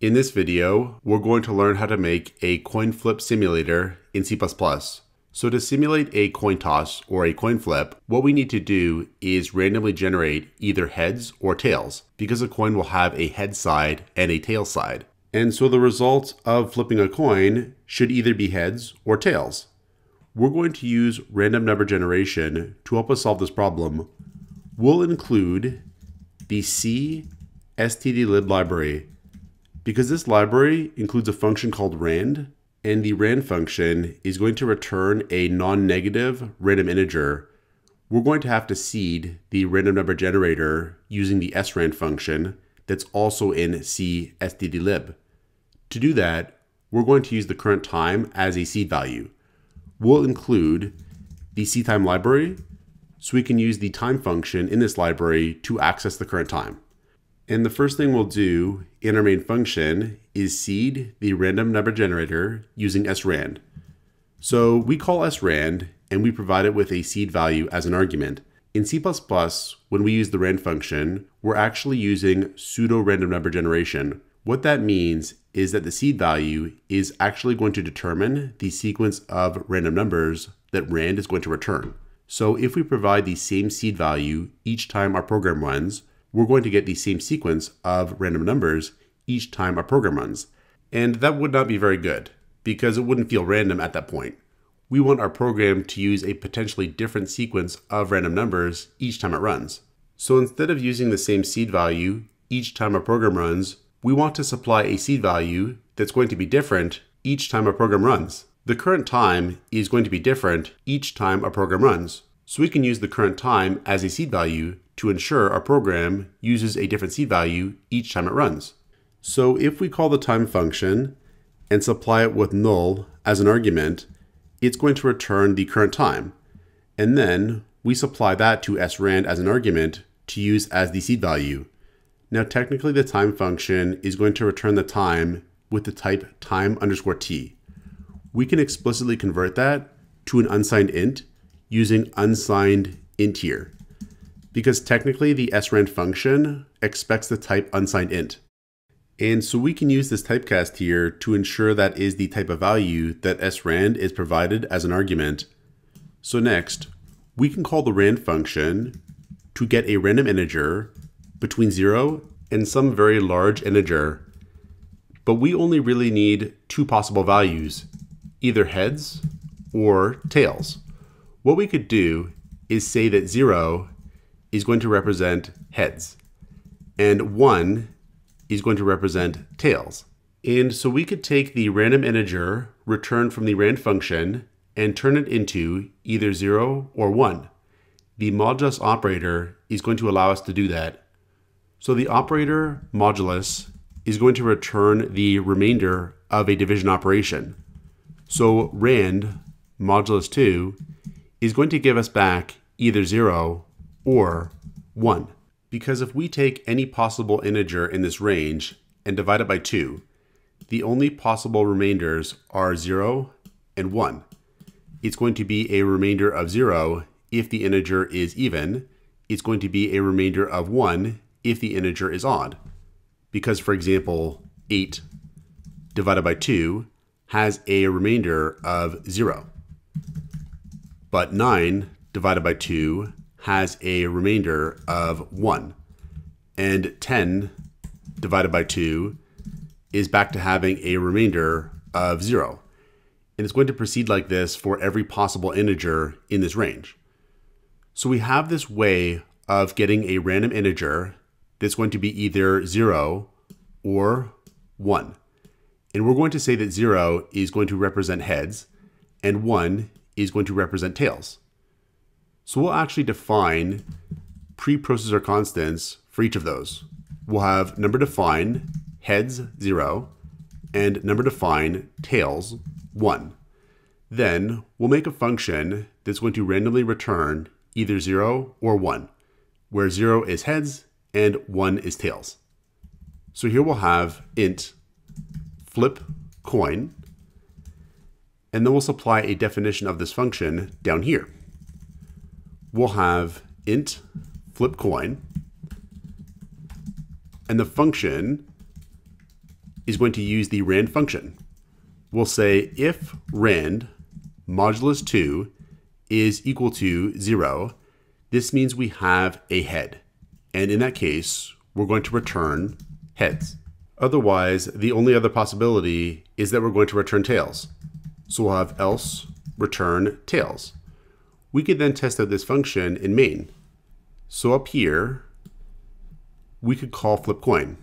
In this video, we're going to learn how to make a coin flip simulator in C++. So to simulate a coin toss or a coin flip, what we need to do is randomly generate either heads or tails because a coin will have a head side and a tail side. And so the result of flipping a coin should either be heads or tails. We're going to use random number generation to help us solve this problem. We'll include the C stdlib library because this library includes a function called rand and the rand function is going to return a non-negative random integer. We're going to have to seed the random number generator using the srand function that's also in C stdlib. To do that, we're going to use the current time as a seed value. We'll include the ctime library, so we can use the time function in this library to access the current time. And the first thing we'll do in our main function is seed the random number generator using srand. So we call srand and we provide it with a seed value as an argument. In C++, when we use the rand function, we're actually using pseudo random number generation. What that means is that the seed value is actually going to determine the sequence of random numbers that rand is going to return. So if we provide the same seed value each time our program runs, we're going to get the same sequence of random numbers each time our program runs. And that would not be very good because it wouldn't feel random at that point. We want our program to use a potentially different sequence of random numbers each time it runs. So instead of using the same seed value each time a program runs, we want to supply a seed value that's going to be different each time a program runs. The current time is going to be different each time a program runs. So we can use the current time as a seed value to ensure our program uses a different seed value each time it runs. So if we call the time function and supply it with null as an argument, it's going to return the current time. And then we supply that to srand as an argument to use as the seed value. Now technically the time function is going to return the time with the type time underscore t. We can explicitly convert that to an unsigned int using unsigned int here because technically the srand function expects the type unsigned int. And so we can use this typecast here to ensure that is the type of value that srand is provided as an argument. So next, we can call the rand function to get a random integer between 0 and some very large integer. But we only really need two possible values, either heads or tails. What we could do is say that 0 is going to represent heads, and 1 is going to represent tails. And so we could take the random integer returned from the rand function and turn it into either 0 or 1. The modulus operator is going to allow us to do that. So the operator modulus is going to return the remainder of a division operation. So rand modulus 2 is going to give us back either 0 or 1. Because if we take any possible integer in this range and divide it by 2, the only possible remainders are 0 and 1. It's going to be a remainder of 0 if the integer is even. It's going to be a remainder of 1 if the integer is odd. Because, for example, 8 divided by 2 has a remainder of 0. But 9 divided by 2 has a remainder of 1. And 10 divided by 2 is back to having a remainder of 0. And it's going to proceed like this for every possible integer in this range. So we have this way of getting a random integer that's going to be either 0 or 1. And we're going to say that 0 is going to represent heads and 1 is going to represent tails. So we'll actually define preprocessor constants for each of those. We'll have number define heads 0 and number define tails 1. Then we'll make a function that's going to randomly return either 0 or 1, where 0 is heads and 1 is tails. So here we'll have int flip coin, and then we'll supply a definition of this function down here we'll have int flip coin, and the function is going to use the rand function. We'll say if rand modulus 2 is equal to 0, this means we have a head. And in that case, we're going to return heads. Otherwise, the only other possibility is that we're going to return tails. So we'll have else return tails. We could then test out this function in main. So up here, we could call flip coin.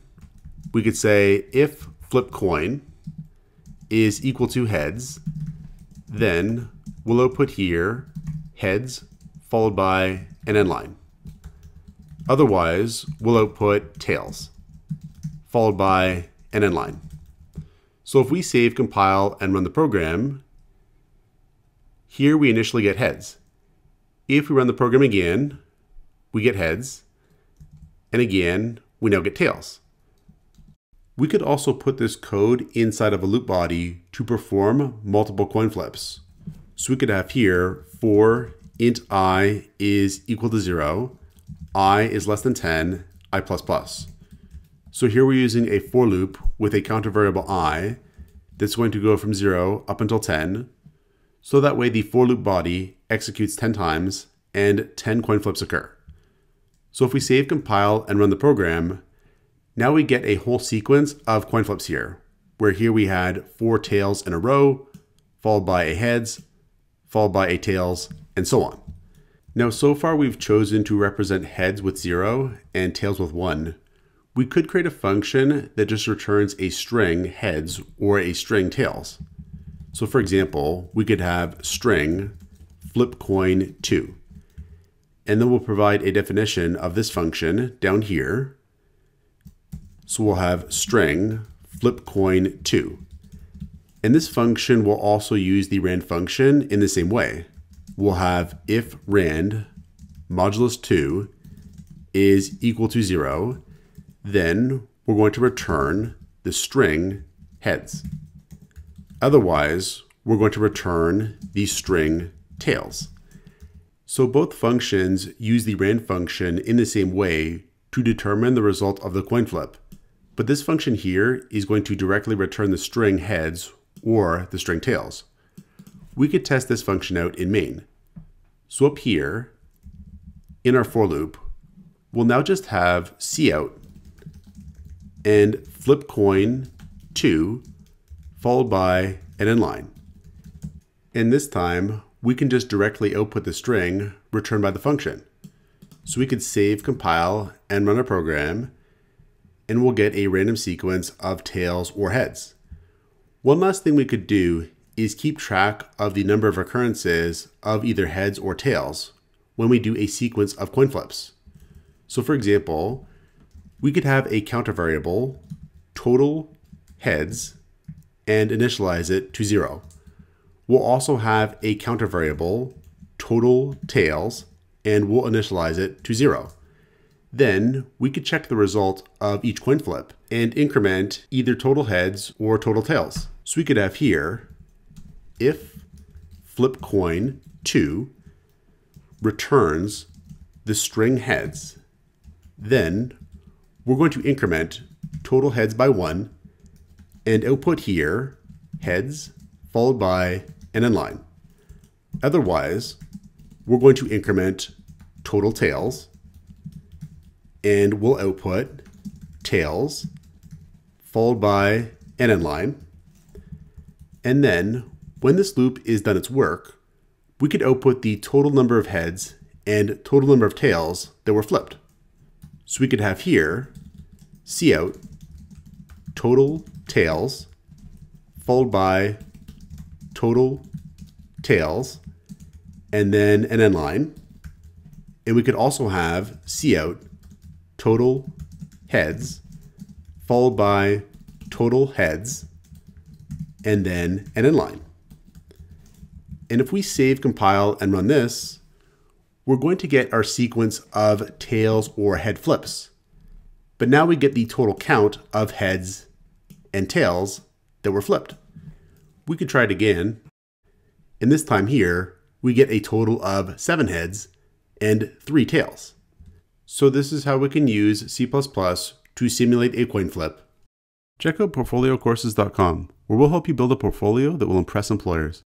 We could say if flip coin is equal to heads, then we'll output here heads followed by an end line. Otherwise, we'll output tails followed by an end line. So if we save, compile, and run the program, here we initially get heads. If we run the program again, we get heads, and again, we now get tails. We could also put this code inside of a loop body to perform multiple coin flips. So we could have here for int i is equal to 0, i is less than 10, i plus plus. So here we're using a for loop with a counter variable i that's going to go from 0 up until 10. So that way the for loop body executes 10 times and 10 coin flips occur. So if we save, compile, and run the program, now we get a whole sequence of coin flips here, where here we had four tails in a row, followed by a heads, followed by a tails, and so on. Now, so far we've chosen to represent heads with zero and tails with one. We could create a function that just returns a string heads or a string tails. So for example, we could have string flip coin 2. And then we'll provide a definition of this function down here. So we'll have string flip coin 2. And this function will also use the rand function in the same way. We'll have if rand modulus 2 is equal to 0, then we're going to return the string heads. Otherwise, we're going to return the string tails. So both functions use the rand function in the same way to determine the result of the coin flip. But this function here is going to directly return the string heads or the string tails. We could test this function out in main. So up here, in our for loop, we'll now just have cout and flip coin 2 followed by an end line. And this time, we can just directly output the string returned by the function. So we could save, compile, and run a program, and we'll get a random sequence of tails or heads. One last thing we could do is keep track of the number of occurrences of either heads or tails when we do a sequence of coin flips. So for example, we could have a counter variable, total heads, and initialize it to zero. We'll also have a counter variable, total tails, and we'll initialize it to zero. Then we could check the result of each coin flip and increment either total heads or total tails. So we could have here, if flip coin 2 returns the string heads, then we're going to increment total heads by 1 and output here heads followed by an end line. Otherwise, we're going to increment total tails and we'll output tails followed by an end line. And then when this loop is done its work, we could output the total number of heads and total number of tails that were flipped. So we could have here cout total tails followed by total tails and then an end line. And we could also have cout total heads followed by total heads and then an end line. And if we save, compile, and run this, we're going to get our sequence of tails or head flips. But now we get the total count of heads and tails that were flipped. We could try it again. And this time here, we get a total of seven heads and three tails. So this is how we can use C++ to simulate a coin flip Check out portfoliocourses.com, where we'll help you build a portfolio that will impress employers.